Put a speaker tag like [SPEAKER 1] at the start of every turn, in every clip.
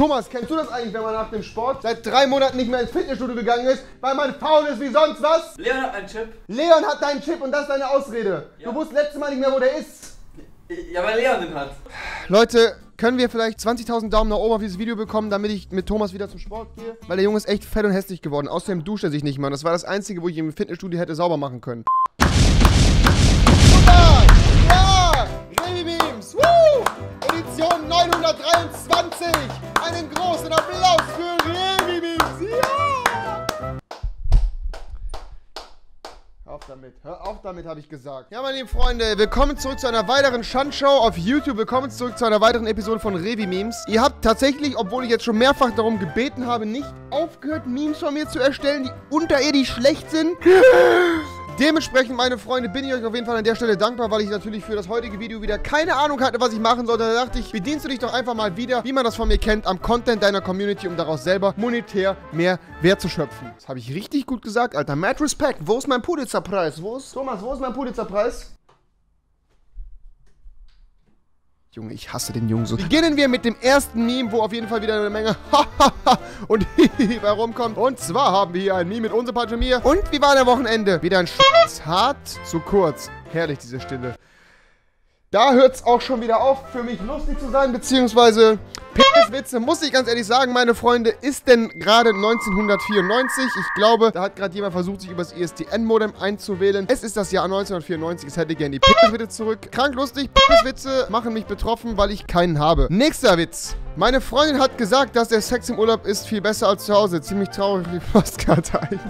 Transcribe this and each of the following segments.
[SPEAKER 1] Thomas, kennst du das eigentlich, wenn man nach dem Sport seit drei Monaten nicht mehr ins Fitnessstudio gegangen ist, weil man faul ist wie sonst was?
[SPEAKER 2] Leon hat einen Chip.
[SPEAKER 1] Leon hat deinen Chip und das ist deine Ausrede.
[SPEAKER 2] Ja.
[SPEAKER 1] Du wusstest letztes Mal nicht mehr, wo der ist.
[SPEAKER 2] Ja, weil Leon den hat.
[SPEAKER 1] Leute, können wir vielleicht 20.000 Daumen nach oben auf dieses Video bekommen, damit ich mit Thomas wieder zum Sport gehe? Weil der Junge ist echt fett und hässlich geworden. Außerdem duscht er sich nicht mal. Das war das Einzige, wo ich ihn im Fitnessstudio hätte sauber machen können. Nummer 23. Einen großen Applaus für Remi Mix. Ja! Auf damit, hör auf damit, habe ich gesagt. Ja, meine lieben Freunde, willkommen zurück zu einer weiteren Schandshow auf YouTube. Willkommen zurück zu einer weiteren Episode von Revi Memes. Ihr habt tatsächlich, obwohl ich jetzt schon mehrfach darum gebeten habe, nicht aufgehört, Memes von mir zu erstellen, die unter ihr, die schlecht sind. Dementsprechend, meine Freunde, bin ich euch auf jeden Fall an der Stelle dankbar, weil ich natürlich für das heutige Video wieder keine Ahnung hatte, was ich machen sollte. Da dachte ich, bedienst du dich doch einfach mal wieder, wie man das von mir kennt, am Content deiner Community, um daraus selber monetär mehr Wert zu schöpfen. Das habe ich richtig gut gesagt, Alter. Mad Respect. Wo ist mein Pulitzerpreis? Wo ist... Thomas, wo ist mein Pulitzerpreis? Junge, ich hasse den Jungen so. Beginnen wir mit dem ersten Meme, wo auf jeden Fall wieder eine Menge Hahaha und Hihi herumkommt. Und zwar haben wir hier ein Meme mit unserem Pajamir. Und wie war der Wochenende? Wieder ein Scheiß hart zu kurz. Herrlich, diese Stille. Da hört es auch schon wieder auf, für mich lustig zu sein, beziehungsweise Peniswitze, muss ich ganz ehrlich sagen, meine Freunde, ist denn gerade 1994. Ich glaube, da hat gerade jemand versucht, sich über das ISDN-Modem einzuwählen. Es ist das Jahr 1994, es hätte gerne die Peniswitze zurück. Krank lustig, Peniswitze machen mich betroffen, weil ich keinen habe. Nächster Witz. Meine Freundin hat gesagt, dass der Sex im Urlaub ist viel besser als zu Hause. Ziemlich traurig wie Postkarte eigentlich.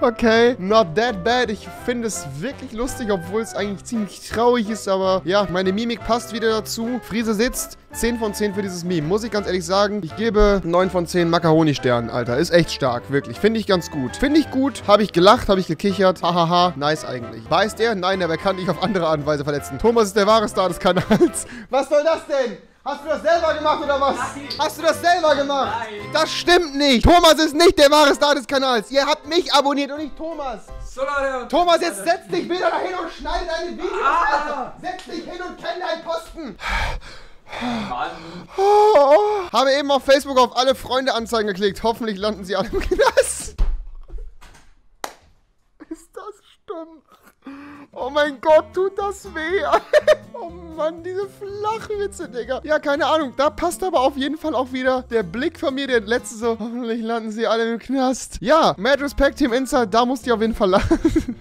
[SPEAKER 1] Okay, not that bad. Ich finde es wirklich lustig, obwohl es eigentlich ziemlich traurig ist. Aber ja, meine Mimik passt wieder dazu. Friese sitzt. 10 von 10 für dieses Meme. Muss ich ganz ehrlich sagen, ich gebe 9 von 10 Macaroni-Sternen, Alter. Ist echt stark, wirklich. Finde ich ganz gut. Finde ich gut. Habe ich gelacht, habe ich gekichert. Hahaha, nice eigentlich. Beißt er? Nein, aber er kann dich auf andere Art und Weise verletzen. Thomas ist der wahre Star des Kanals. Was soll das denn? Hast du das selber gemacht oder was?
[SPEAKER 2] Nein.
[SPEAKER 1] Hast du das selber gemacht?
[SPEAKER 2] Nein.
[SPEAKER 1] Das stimmt nicht. Thomas ist nicht der wahre Star des Kanals. Ihr habt mich abonniert und nicht Thomas.
[SPEAKER 2] So, Leute.
[SPEAKER 1] Thomas, jetzt setz dich wieder dahin und schneide deine Videos,
[SPEAKER 2] Ah.
[SPEAKER 1] Alter. Setz dich hin und kenn deinen Posten.
[SPEAKER 2] Mann.
[SPEAKER 1] Oh, habe eben auf Facebook auf alle Freunde Anzeigen geklickt. Hoffentlich landen sie alle im Knast. Ist das stumm? Oh mein Gott, tut das weh. Oh Mann, diese Flachwitze, Digga. Ja, keine Ahnung. Da passt aber auf jeden Fall auch wieder der Blick von mir, der letzte so. Hoffentlich landen sie alle im Knast. Ja, Mad Respect Team Inside, da musst du auf jeden Fall lachen.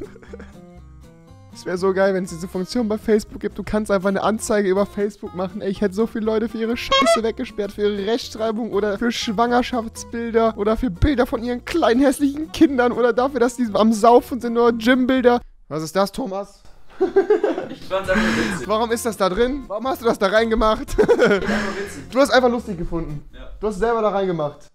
[SPEAKER 1] Es wäre so geil, wenn es diese Funktion bei Facebook gibt. Du kannst einfach eine Anzeige über Facebook machen. Ey, ich hätte so viele Leute für ihre Scheiße weggesperrt, für ihre Rechtschreibung oder für Schwangerschaftsbilder oder für Bilder von ihren kleinen hässlichen Kindern oder dafür, dass die am Saufen sind oder Gymbilder. Was ist das, Thomas?
[SPEAKER 2] Ich fand's einfach witzig.
[SPEAKER 1] Warum ist das da drin? Warum hast du das da reingemacht?
[SPEAKER 2] Einfach witzig.
[SPEAKER 1] du hast einfach lustig gefunden.
[SPEAKER 2] Ja.
[SPEAKER 1] Du hast es selber da reingemacht.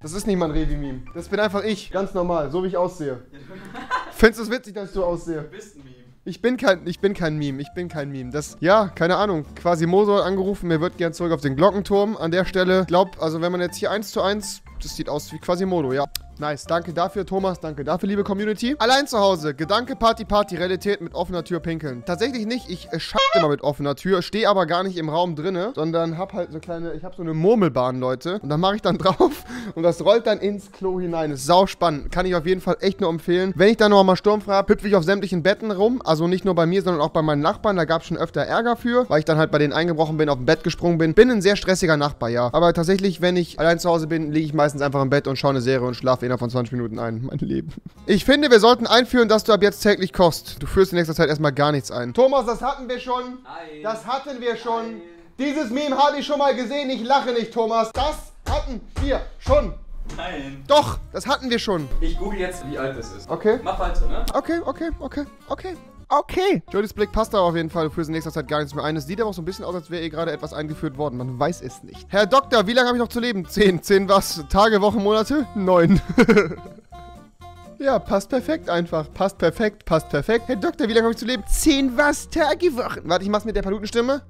[SPEAKER 1] Das ist nicht mein Revi-Meme. Das bin einfach ich. Ganz normal, so wie ich aussehe. Findest du es witzig, dass ich so aussehe?
[SPEAKER 2] Du bist ein Meme.
[SPEAKER 1] Ich bin kein, ich bin kein Meme, ich bin kein Meme. Das, ja, keine Ahnung. Quasi Moso hat angerufen, mir wird gern zurück auf den Glockenturm. An der Stelle, glaub, also wenn man jetzt hier 1 zu 1, das sieht aus wie Quasimodo, ja. Nice, danke dafür, Thomas, danke dafür, liebe Community. Allein zu Hause, Gedanke, Party, Party, Realität mit offener Tür pinkeln. Tatsächlich nicht, ich äh, scheiße immer mit offener Tür, stehe aber gar nicht im Raum drinne, sondern hab halt so kleine, ich hab so eine Murmelbahn, Leute. Und da mache ich dann drauf und das rollt dann ins Klo hinein. Ist sau spannend, kann ich auf jeden Fall echt nur empfehlen. Wenn ich dann noch mal sturmfrei hab, hüpfe ich auf sämtlichen Betten rum, also nicht nur bei mir, sondern auch bei meinen Nachbarn. Da gab es schon öfter Ärger für, weil ich dann halt bei denen eingebrochen bin, auf dem Bett gesprungen bin. Bin ein sehr stressiger Nachbar, ja. Aber tatsächlich, wenn ich allein zu Hause bin, liege ich meistens einfach im Bett und schaue eine Serie und schlafe innerhalb von 20 Minuten ein. Mein Leben. Ich finde, wir sollten einführen, dass du ab jetzt täglich kochst. Du führst in nächster Zeit erstmal gar nichts ein. Thomas, das hatten wir schon.
[SPEAKER 2] Nein.
[SPEAKER 1] Das hatten wir schon.
[SPEAKER 2] Nein.
[SPEAKER 1] Dieses Meme habe ich schon mal gesehen. Ich lache nicht, Thomas. Das hatten wir schon.
[SPEAKER 2] Nein.
[SPEAKER 1] Doch, das hatten wir schon.
[SPEAKER 2] Ich google jetzt, wie alt das ist.
[SPEAKER 1] Okay.
[SPEAKER 2] Mach weiter, ne?
[SPEAKER 1] Okay, okay, okay, okay. Okay. Jodys Blick passt da auf jeden Fall. Du führst in nächster Zeit gar nichts mehr ein. Es sieht aber auch so ein bisschen aus, als wäre ihr gerade etwas eingeführt worden. Man weiß es nicht. Herr Doktor, wie lange habe ich noch zu leben? Zehn. Zehn was? Tage, Wochen, Monate? Neun. ja, passt perfekt einfach. Passt perfekt, passt perfekt. Herr Doktor, wie lange habe ich zu leben? Zehn was? Tage, Wochen. Warte, ich mach's mit der Palutenstimme.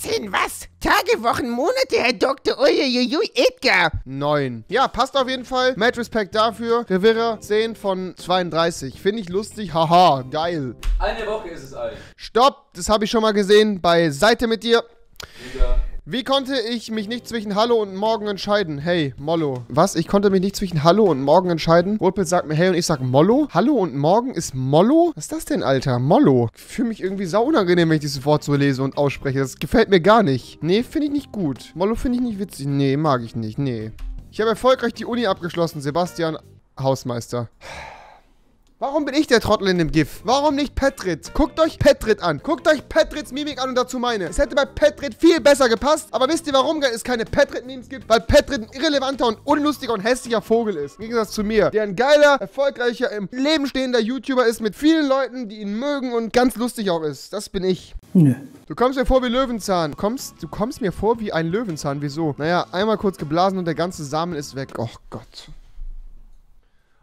[SPEAKER 3] Zehn was? Tage, Wochen, Monate, Herr Doktor. Uiuiui, Edgar.
[SPEAKER 1] 9. Ja, passt auf jeden Fall. Mad Respect dafür. Rivera 10 von 32. Finde ich lustig. Haha, geil.
[SPEAKER 2] Eine Woche ist es alt.
[SPEAKER 1] Stopp, das habe ich schon mal gesehen bei Seite mit dir.
[SPEAKER 2] Wieder.
[SPEAKER 1] Wie konnte ich mich nicht zwischen Hallo und Morgen entscheiden? Hey, Mollo. Was? Ich konnte mich nicht zwischen Hallo und Morgen entscheiden? Wohlpilz sagt mir Hey und ich sag Mollo? Hallo und Morgen ist Mollo? Was ist das denn, Alter? Mollo. Ich fühle mich irgendwie sau unangenehm, wenn ich dieses Wort so lese und ausspreche. Das gefällt mir gar nicht. Nee, finde ich nicht gut. Mollo finde ich nicht witzig. Nee, mag ich nicht. Nee. Ich habe erfolgreich die Uni abgeschlossen, Sebastian Hausmeister. Warum bin ich der Trottel in dem GIF? Warum nicht Petrit? Guckt euch Petrit an. Guckt euch Petrits Mimik an und dazu meine. Es hätte bei Petrit viel besser gepasst. Aber wisst ihr, warum es keine Petrit-Memes gibt? Weil Petrit ein irrelevanter und unlustiger und hässlicher Vogel ist. Im Gegensatz zu mir. Der ein geiler, erfolgreicher, im Leben stehender YouTuber ist mit vielen Leuten, die ihn mögen und ganz lustig auch ist. Das bin ich.
[SPEAKER 4] Nö.
[SPEAKER 1] Du kommst mir vor wie Löwenzahn. Du kommst, du kommst mir vor wie ein Löwenzahn. Wieso? Naja, einmal kurz geblasen und der ganze Samen ist weg. Och Gott.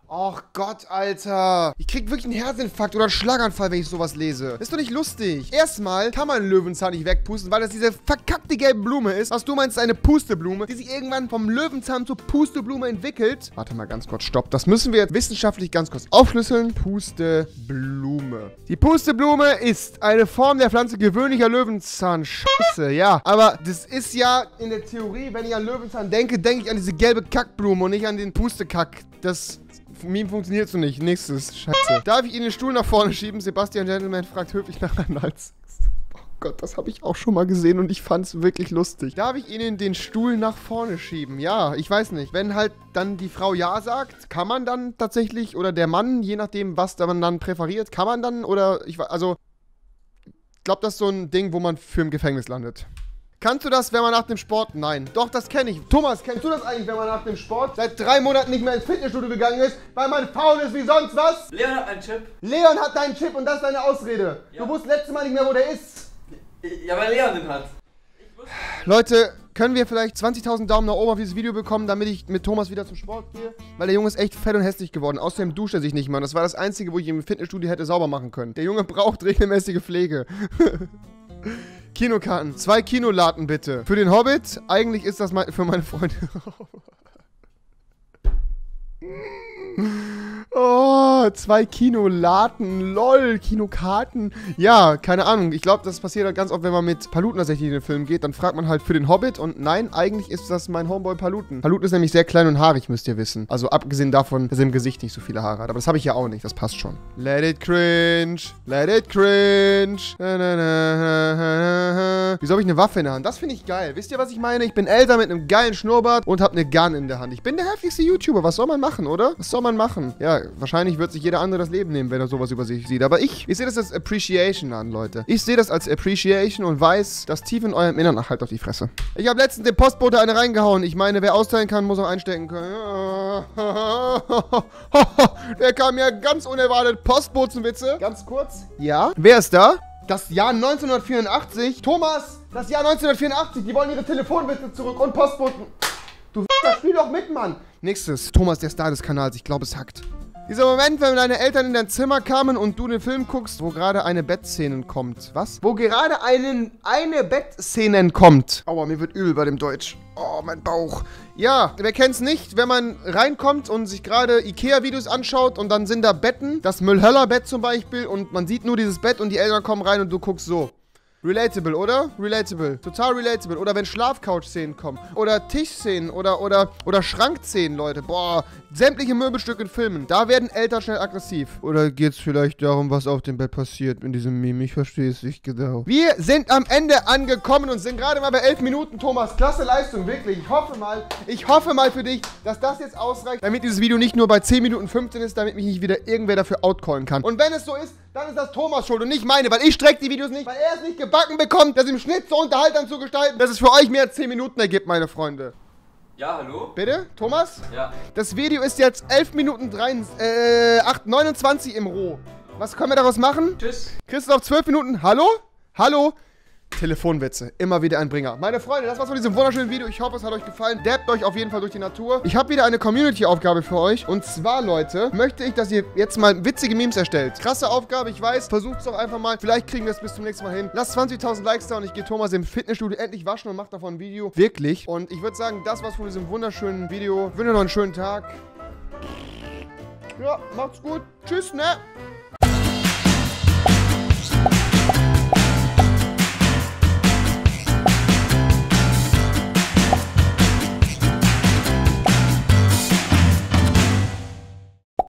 [SPEAKER 1] Och Gott, Alter. Ich krieg wirklich einen Herzinfarkt oder einen Schlaganfall, wenn ich sowas lese. ist doch nicht lustig. Erstmal kann man Löwenzahn nicht wegpusten, weil das diese verkackte gelbe Blume ist. Was du meinst, eine Pusteblume, die sich irgendwann vom Löwenzahn zur Pusteblume entwickelt. Warte mal ganz kurz, stopp. Das müssen wir jetzt wissenschaftlich ganz kurz aufschlüsseln. Pusteblume. Die Pusteblume ist eine Form der Pflanze gewöhnlicher Löwenzahn. Scheiße, ja. Aber das ist ja in der Theorie, wenn ich an Löwenzahn denke, denke ich an diese gelbe Kackblume und nicht an den Pustekack. Das Meme funktioniert so nicht. Nächstes. Scheiße. Darf ich Ihnen den Stuhl nach vorne schieben? Sebastian Gentleman fragt höflich nach Analsex. Oh Gott, das habe ich auch schon mal gesehen und ich fand es wirklich lustig. Darf ich Ihnen den Stuhl nach vorne schieben? Ja, ich weiß nicht. Wenn halt dann die Frau Ja sagt, kann man dann tatsächlich, oder der Mann, je nachdem, was man dann präferiert, kann man dann, oder ich also, ich glaube, das ist so ein Ding, wo man für im Gefängnis landet. Kannst du das, wenn man nach dem Sport? Nein. Doch, das kenne ich. Thomas, kennst du das eigentlich, wenn man nach dem Sport seit drei Monaten nicht mehr ins Fitnessstudio gegangen ist, weil man faul ist wie sonst was?
[SPEAKER 2] Leon hat einen Chip.
[SPEAKER 1] Leon hat deinen Chip und das ist deine Ausrede.
[SPEAKER 2] Ja.
[SPEAKER 1] Du wusstest letztes Mal nicht mehr, wo der ist.
[SPEAKER 2] Ja, weil Leon den hat.
[SPEAKER 1] Leute, können wir vielleicht 20.000 Daumen nach oben auf dieses Video bekommen, damit ich mit Thomas wieder zum Sport gehe? Weil der Junge ist echt fett und hässlich geworden. Außerdem duscht er sich nicht mal. Das war das Einzige, wo ich ihn im Fitnessstudio hätte sauber machen können. Der Junge braucht regelmäßige Pflege. Kinokarten. Zwei Kinolaten bitte. Für den Hobbit. Eigentlich ist das für meine Freunde. Oh, zwei Kinolaten, lol, Kinokarten. Ja, keine Ahnung. Ich glaube, das passiert halt ganz oft, wenn man mit Paluten tatsächlich in den Film geht. Dann fragt man halt für den Hobbit und nein, eigentlich ist das mein Homeboy Paluten. Paluten ist nämlich sehr klein und haarig, müsst ihr wissen. Also abgesehen davon, dass er im Gesicht nicht so viele Haare hat. Aber das habe ich ja auch nicht, das passt schon. Let it cringe, let it cringe. Na, na, na. Wieso habe ich eine Waffe in der Hand? Das finde ich geil. Wisst ihr, was ich meine? Ich bin älter mit einem geilen Schnurrbart und habe eine Gun in der Hand. Ich bin der heftigste YouTuber. Was soll man machen, oder? Was soll man machen? Ja, wahrscheinlich wird sich jeder andere das Leben nehmen, wenn er sowas über sich sieht. Aber ich, ich sehe das als Appreciation an, Leute. Ich sehe das als Appreciation und weiß, dass tief in eurem Innern... Ach, halt auf die Fresse. Ich habe letztens dem Postbote eine reingehauen. Ich meine, wer austeilen kann, muss auch einstecken können. Der kam ja ganz unerwartet. Postbotenwitze. Ganz kurz. Ja? Wer ist da? Das Jahr 1984. Thomas, das Jahr 1984. Die wollen ihre Telefonwitze zurück und Postboten. Du spiel doch mit, Mann. Nächstes. Thomas, der Star des Kanals. Ich glaube, es hackt. Dieser Moment, wenn deine Eltern in dein Zimmer kamen und du den Film guckst, wo gerade eine Bettszene kommt. Was? Wo gerade einen, eine Bettszene kommt. Aua, mir wird übel bei dem Deutsch. Oh, mein Bauch. Ja, wer kennt's nicht, wenn man reinkommt und sich gerade Ikea-Videos anschaut und dann sind da Betten, das Müllhöller-Bett zum Beispiel und man sieht nur dieses Bett und die Eltern kommen rein und du guckst so. Relatable, oder? Relatable. Total relatable. Oder wenn Schlafcouch-Szenen kommen. Oder Tischszenen. Oder, oder, oder Schrankszenen, Leute. Boah. Sämtliche Möbelstücke in Filmen. Da werden Eltern schnell aggressiv. Oder geht's vielleicht darum, was auf dem Bett passiert in diesem Meme? Ich verstehe es nicht genau. Wir sind am Ende angekommen und sind gerade mal bei 11 Minuten, Thomas. Klasse Leistung, wirklich. Ich hoffe mal, ich hoffe mal für dich, dass das jetzt ausreicht, damit dieses Video nicht nur bei 10 Minuten 15 ist, damit mich nicht wieder irgendwer dafür outcallen kann. Und wenn es so ist, dann ist das Thomas schuld und nicht meine, weil ich strecke die Videos nicht, weil er es nicht gebacken bekommt, das im Schnitt so unterhaltsam zu gestalten, dass es für euch mehr als 10 Minuten ergibt, meine Freunde.
[SPEAKER 2] Ja, hallo?
[SPEAKER 1] Bitte, Thomas?
[SPEAKER 2] Ja.
[SPEAKER 1] Das Video ist jetzt 11 Minuten 3, äh, 8, 29 im Roh. Was können wir daraus machen?
[SPEAKER 2] Tschüss.
[SPEAKER 1] Christoph, 12 Minuten. Hallo? Hallo? Telefonwitze. Immer wieder ein Bringer. Meine Freunde, das war's von diesem wunderschönen Video. Ich hoffe, es hat euch gefallen. Dabbt euch auf jeden Fall durch die Natur. Ich habe wieder eine Community-Aufgabe für euch. Und zwar, Leute, möchte ich, dass ihr jetzt mal witzige Memes erstellt. Krasse Aufgabe, ich weiß. Versucht es doch einfach mal. Vielleicht kriegen wir es bis zum nächsten Mal hin. Lasst 20.000 Likes da und ich gehe Thomas im Fitnessstudio endlich waschen und mache davon ein Video. Wirklich. Und ich würde sagen, das war's von diesem wunderschönen Video. Ich wünsche noch einen schönen Tag. Ja, macht's gut. Tschüss, ne?